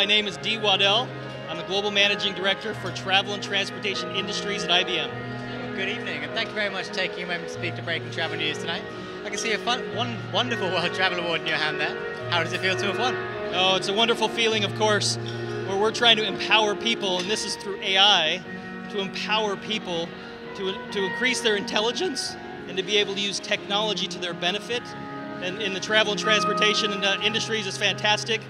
My name is Dee Waddell. I'm the Global Managing Director for Travel and Transportation Industries at IBM. Good evening, and thank you very much for taking a moment to speak to Breaking Travel News tonight. I can see a fun, one wonderful World Travel Award in your hand there. How does it feel to have won? Oh, it's a wonderful feeling, of course, where we're trying to empower people, and this is through AI, to empower people to, to increase their intelligence and to be able to use technology to their benefit. And in the travel and transportation uh, industries is fantastic.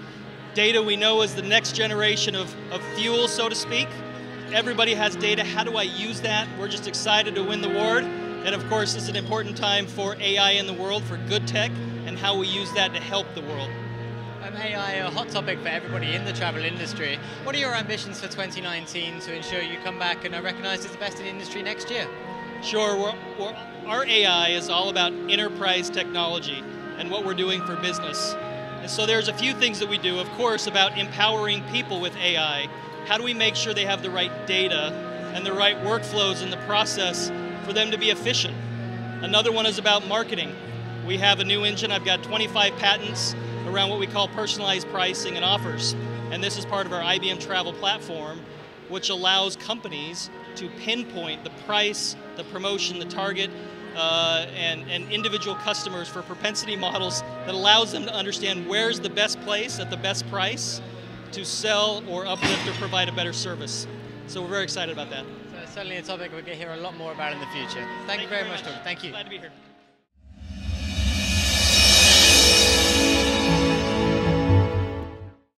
Data we know is the next generation of, of fuel, so to speak. Everybody has data. How do I use that? We're just excited to win the award. And of course, it's an important time for AI in the world, for good tech, and how we use that to help the world. Um, AI, a hot topic for everybody in the travel industry. What are your ambitions for 2019 to ensure you come back and are recognized as the best in the industry next year? Sure, we're, we're, our AI is all about enterprise technology and what we're doing for business. And so there's a few things that we do, of course, about empowering people with AI. How do we make sure they have the right data and the right workflows in the process for them to be efficient? Another one is about marketing. We have a new engine, I've got 25 patents around what we call personalized pricing and offers. And this is part of our IBM Travel platform, which allows companies to pinpoint the price, the promotion, the target, uh, and, and individual customers for propensity models that allows them to understand where's the best place at the best price to sell or uplift or provide a better service. So we're very excited about that. So certainly a topic we're going to hear a lot more about in the future. Thank, Thank you very, very much, much. Thank you. Glad to be here.